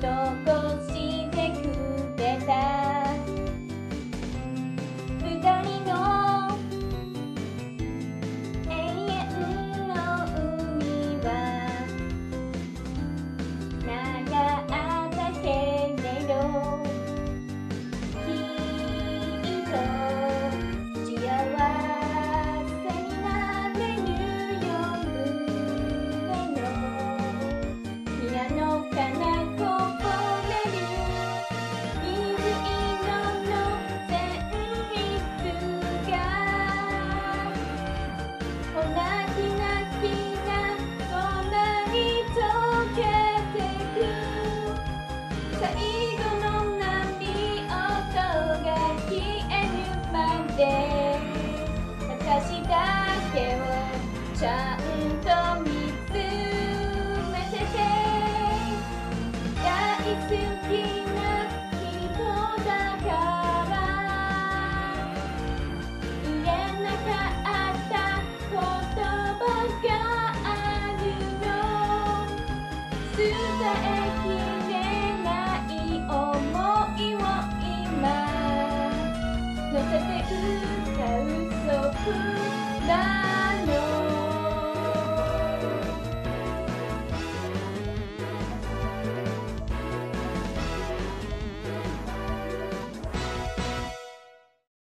Don't go see. の波音が消えるまで私だけをちゃんと見つめて大好きな人だから言えなかった言葉があるの So Danone.